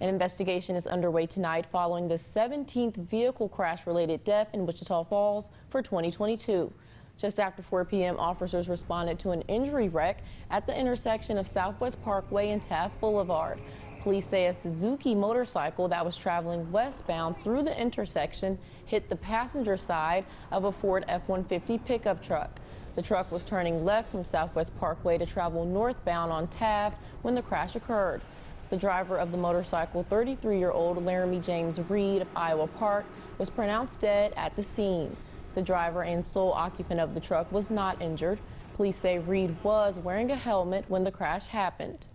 An investigation is underway tonight following the 17th vehicle crash related death in Wichita Falls for 2022. Just after 4 p.m., officers responded to an injury wreck at the intersection of Southwest Parkway and Taft Boulevard. Police say a Suzuki motorcycle that was traveling westbound through the intersection hit the passenger side of a Ford F-150 pickup truck. The truck was turning left from Southwest Parkway to travel northbound on Taft when the crash occurred. The driver of the motorcycle, 33-year-old Laramie James Reed of Iowa Park, was pronounced dead at the scene. The driver and sole occupant of the truck was not injured. Police say Reed was wearing a helmet when the crash happened.